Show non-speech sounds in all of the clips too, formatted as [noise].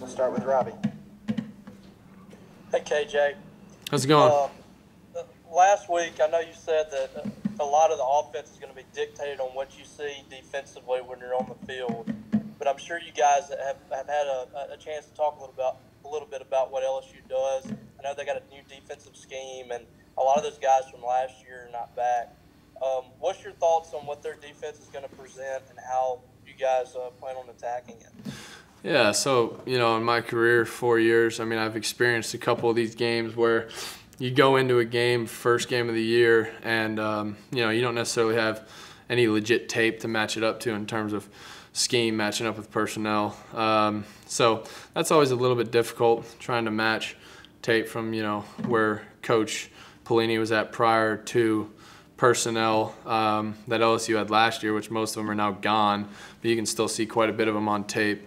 We'll start with Robbie. Hey, KJ. How's it going? Um, last week, I know you said that a lot of the offense is going to be dictated on what you see defensively when you're on the field. But I'm sure you guys have, have had a, a chance to talk a little about a little bit about what LSU does. I know they got a new defensive scheme, and a lot of those guys from last year are not back. Um, what's your thoughts on what their defense is going to present and how you guys uh, plan on attacking it? Yeah, so, you know, in my career, four years, I mean, I've experienced a couple of these games where you go into a game, first game of the year, and, um, you know, you don't necessarily have any legit tape to match it up to in terms of scheme matching up with personnel. Um, so that's always a little bit difficult trying to match tape from, you know, where Coach Pelini was at prior to personnel um, that LSU had last year, which most of them are now gone, but you can still see quite a bit of them on tape.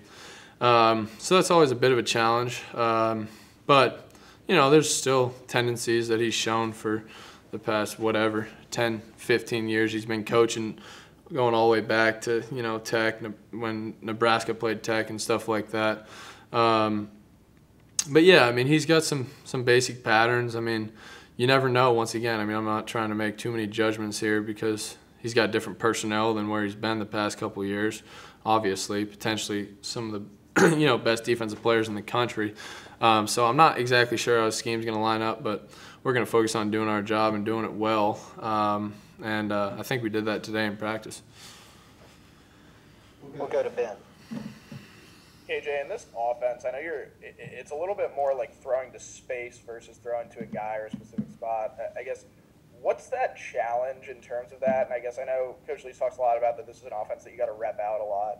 Um, so that's always a bit of a challenge. Um, but, you know, there's still tendencies that he's shown for the past, whatever, 10, 15 years he's been coaching, going all the way back to, you know, Tech, when Nebraska played Tech and stuff like that. Um, but yeah, I mean, he's got some, some basic patterns. I mean, you never know, once again. I mean, I'm not trying to make too many judgments here because he's got different personnel than where he's been the past couple years. Obviously, potentially some of the [clears throat] you know best defensive players in the country. Um, so I'm not exactly sure how his scheme's going to line up, but we're going to focus on doing our job and doing it well. Um, and uh, I think we did that today in practice. We'll go to Ben. KJ, in this offense, I know you're. It's a little bit more like throwing to space versus throwing to a guy or a specific spot. I guess what's that challenge in terms of that? And I guess I know Coach Lee talks a lot about that. This is an offense that you got to rep out a lot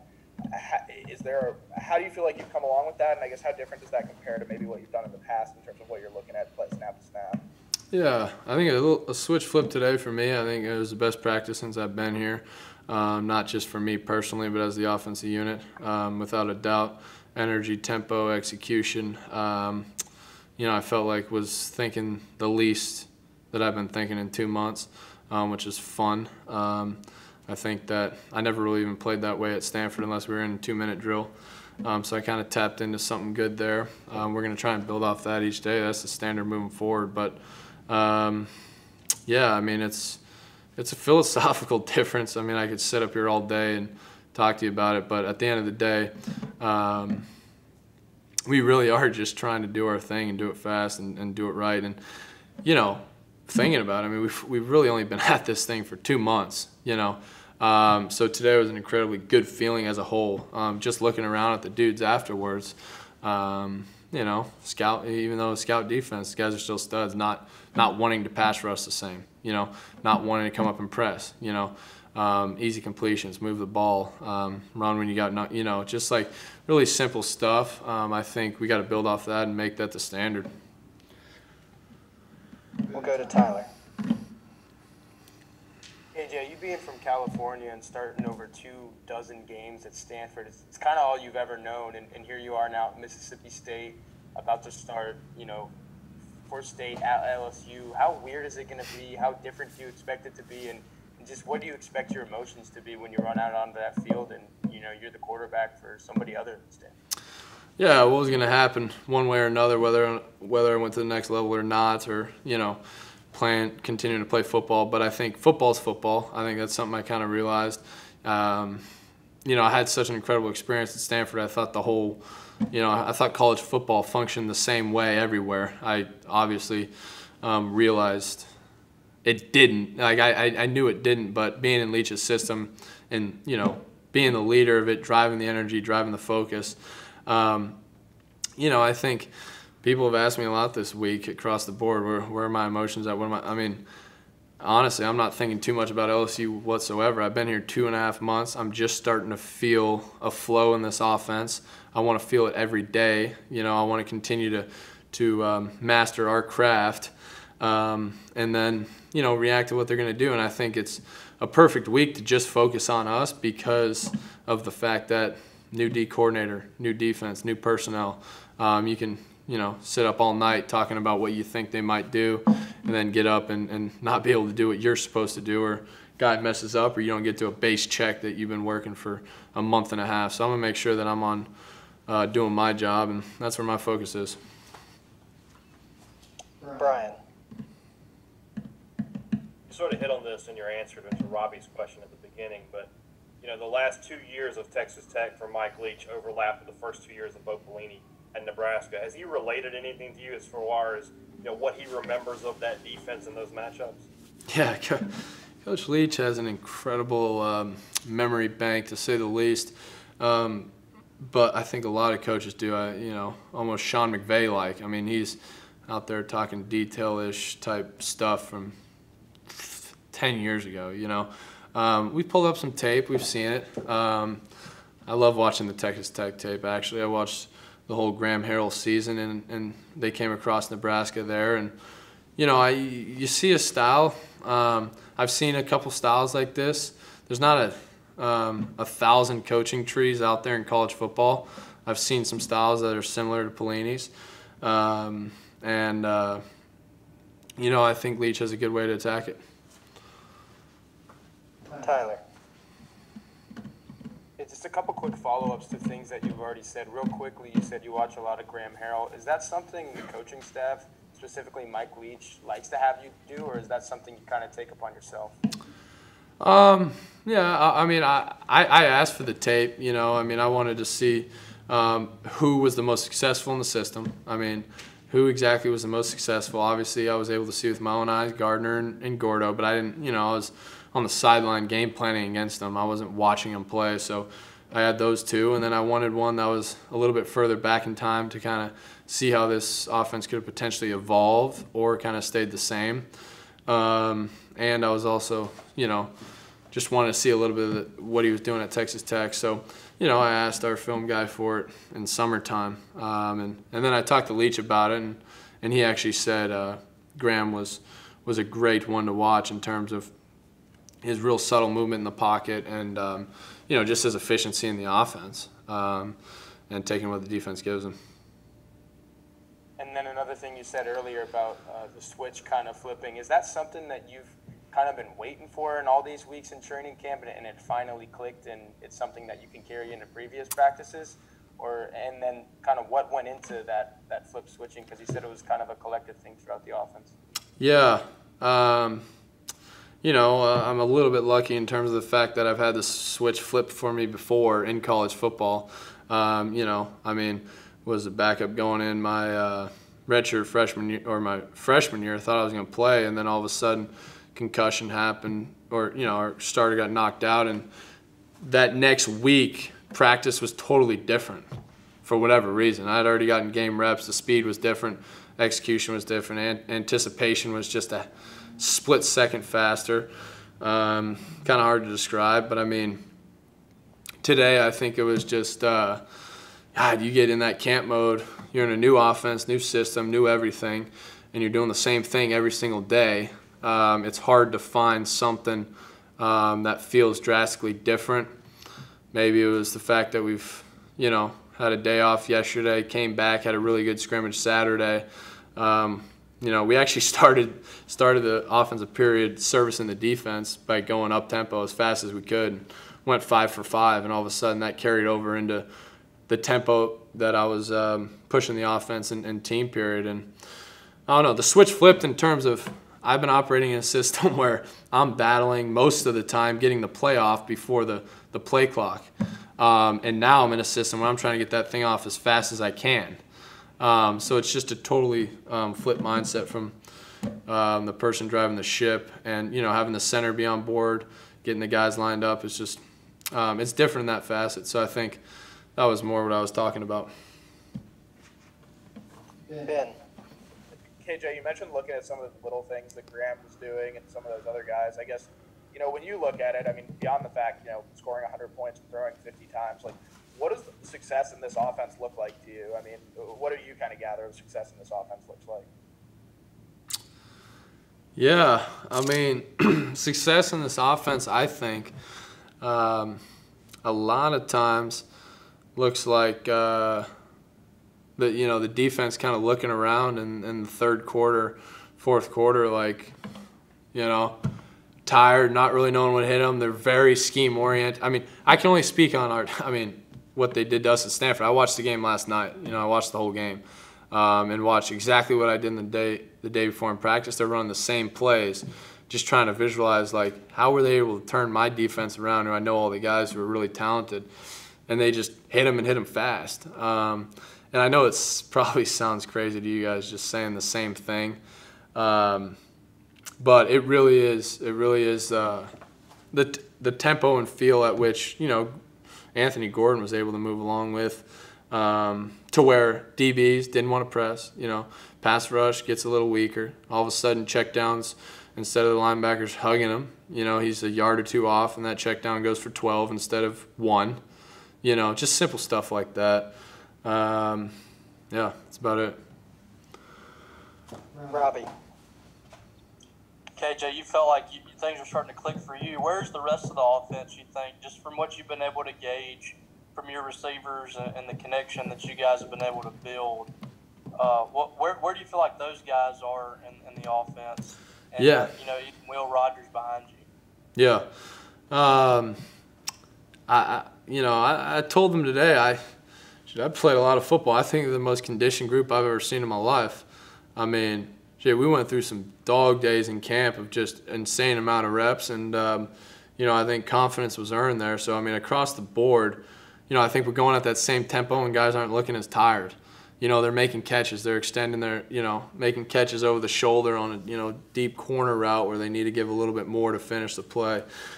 is there a, how do you feel like you've come along with that? And i guess how different does that compare to maybe what you've done in the past in terms of what you're looking at play snap to snap? Yeah i think a, little, a switch flip today for me. I think it was the best practice since i've been here um, not just for me personally but as the offensive unit um, without a doubt. Energy tempo execution um, you know i felt like was thinking the least that i've been thinking in two months um, which is fun. Um, I think that I never really even played that way at Stanford unless we were in a two-minute drill. Um, so I kind of tapped into something good there. Um, we're going to try and build off that each day. That's the standard moving forward. But um, yeah, I mean it's it's a [laughs] philosophical difference. I mean I could sit up here all day and talk to you about it, but at the end of the day, um, we really are just trying to do our thing and do it fast and, and do it right. And you know, thinking about. It. I mean, we've we've really only been [laughs] at this thing for two months, you know. Um, so today was an incredibly good feeling as a whole. Um, just looking around at the dudes afterwards, um, you know, scout. Even though scout defense, guys are still studs. Not not wanting to pass rush the same, you know, not wanting to come up and press, you know. Um, easy completions, move the ball, um, run when you got, not, you know, just like really simple stuff. Um, I think we got to build off that and make that the standard. Go to Tyler. KJ, you being from California and starting over two dozen games at Stanford, it's, it's kind of all you've ever known. And, and, here you are now at Mississippi State, about to start, you know, for State at LSU. How weird is it going to be? How different do you expect it to be? And, and just what do you expect your emotions to be when you run out onto that field and, you know, you're the quarterback for somebody other than Stanford? Yeah, what was going to happen one way or another, whether whether I went to the next level or not, or you know, playing continuing to play football. But I think football's football. I think that's something I kind of realized. Um, you know, I had such an incredible experience at Stanford. I thought the whole, you know, I thought college football functioned the same way everywhere. I obviously um, realized it didn't. Like I, I knew it didn't, but being in Leach's system and you know being the leader of it, driving the energy, driving the focus. Um, you know, I think people have asked me a lot this week across the board. Where, where are my emotions at? What am I? I mean, honestly, I'm not thinking too much about LSU whatsoever. I've been here two and a half months. I'm just starting to feel a flow in this offense. I want to feel it every day. You know, I want to continue to to um, master our craft, um, and then you know react to what they're going to do. And I think it's a perfect week to just focus on us because of the fact that new D coordinator, new defense, new personnel. Um, you can you know sit up all night talking about what you think they might do, and then get up and, and not be able to do what you're supposed to do, or guy messes up, or you don't get to a base check that you've been working for a month and a half. So I'm gonna make sure that I'm on uh, doing my job, and that's where my focus is. Brian. You sort of hit on this in your answer to, to Robbie's question at the beginning, but you know the last two years of Texas Tech for Mike Leach overlapped with the first two years of Bo Pelini at Nebraska. Has he related anything to you as far as you know what he remembers of that defense and those matchups? Yeah, [laughs] Coach Leach has an incredible um, memory bank, to say the least. Um, but I think a lot of coaches do. I, you know, almost Sean McVay like. I mean, he's out there talking detail-ish type stuff from 10 years ago. You know, um, we pulled up some tape. We've seen it. Um, I love watching the Texas Tech tape. Actually, I watched the whole Graham Harrell season, and, and they came across Nebraska there, and you know, I you see a style. Um, I've seen a couple styles like this. There's not a um, a thousand coaching trees out there in college football. I've seen some styles that are similar to Pelini's, um, and uh, you know, I think Leach has a good way to attack it. Tyler. Yeah, just a couple quick follow-ups to things that you've already said. Real quickly, you said you watch a lot of Graham Harrell. Is that something the coaching staff, specifically Mike Leach, likes to have you do, or is that something you kind of take upon yourself? Um, yeah, I, I mean, I, I, I asked for the tape. You know, I mean, I wanted to see um, who was the most successful in the system. I mean, who exactly was the most successful. Obviously, I was able to see with my own eyes Gardner and, and Gordo, but I didn't. You know, I was on the sideline game planning against them. I wasn't watching them play, so I had those two, and then I wanted one that was a little bit further back in time to kind of see how this offense could potentially evolve or kind of stayed the same. Um, and I was also, you know, just wanted to see a little bit of the, what he was doing at Texas Tech. So, you know, I asked our film guy for it in summertime, um, and and then I talked to Leach about it, and and he actually said uh, Graham was was a great one to watch in terms of his real subtle movement in the pocket and um, you know just his efficiency in the offense um, and taking what the defense gives him. And then another thing you said earlier about uh, the switch kind of flipping is that something that you've kind of been waiting for in all these weeks in training camp and, and it finally clicked and it's something that you can carry into previous practices? Or and then kind of what went into that that flip switching? Because you said it was kind of a collective thing throughout the offense. Yeah um, you know uh, i'm a little bit lucky in terms of the fact that i've had the switch flipped for me before in college football um, you know i mean was a backup going in my uh, redshirt freshman year or my freshman year. I thought I was going to play, and then all of a sudden, concussion happened, or you know, our starter got knocked out, and that next week practice was totally different for whatever reason. I had already gotten game reps. The speed was different, execution was different, and anticipation was just a split second faster. Um, kind of hard to describe, but I mean, today I think it was just. Uh, God, you get in that camp mode, you're in a new offense, new system, new everything, and you're doing the same thing every single day. Um, it's hard to find something um, that feels drastically different. Maybe it was the fact that we've, you know, had a day off yesterday, came back, had a really good scrimmage Saturday. Um, you know, we actually [laughs] started started the offensive period servicing the defense by going up tempo as fast as we could. Went five for five, and all of a sudden that carried over into the tempo that I was um, pushing the offense and, and, team period. And I don't know, the switch flipped in terms of I've been operating in a [laughs] system where I'm battling most of the time getting the play off before the, the play clock. Um, and now I'm in a system where I'm trying to get that thing off as fast as I can. Um, so it's just a totally um, flip mindset from um, the person driving the ship, and you know having the center be on board, getting the guys lined up. It's just um, it's different in that facet. So I think that was more what I was talking about. Ben. KJ, you mentioned looking at some of the little things that Graham was doing and some of those other guys. I guess, you know, when you look at it, I mean, beyond the fact, you know, scoring 100 points and throwing 50 times, like, what does the success in this offense look like to you? I mean, what do you kind of gather the success in this offense looks like? Yeah, I mean, [clears throat] success in this offense, I think, um, a lot of times looks like uh, the you know the defense kind of looking around in, in the third quarter, fourth quarter, like you know tired, not really knowing what hit them. They're very scheme oriented. I mean, I can only speak on our. [laughs] I mean, what they did to us at Stanford. I watched the game last night. You know, I watched the whole game um, and watched exactly what I did the day the day before in practice. They're running the same plays, just trying to visualize like how were they able to turn my defense around? Who I know all the guys who are really talented, and they just hit them and hit them fast. Um, and I know it's [laughs] probably sounds crazy to you guys just saying the same thing, um, but it really is. It really is uh, the the tempo and feel at which you know Anthony Gordon was able to move along with. Um, to where DBs didn't want to press, you know, pass rush gets a little weaker. All of a sudden, checkdowns instead of the linebackers hugging him, you know, he's a yard or two off, and that check down goes for 12 instead of one. You know, just simple stuff like that. Um, yeah, that's about it. Robbie. KJ, you felt like you, things are starting to click for you. Where's the rest of the offense, you think, just from what you've been able to gauge from your receivers and, and the connection that you guys have been able to build? Uh, what, where, where do you feel like those guys are in, in the offense? And, Yeah. You know, even Will Rogers behind you. Yeah. Um, I, I you know, I, I told them today I I played a lot of football. I think the most conditioned group I've ever seen in my life. I mean, shit, we went through some dog days in camp of just insane amount of reps, and um, you know, I think confidence was earned there. So I mean, across the board, you know, I think we're going at that same tempo, and guys aren't looking as tired. You know, they're making catches. They're extending their, you know, making catches over the shoulder on a, you know, deep corner route where they need to give a little bit more to finish the play.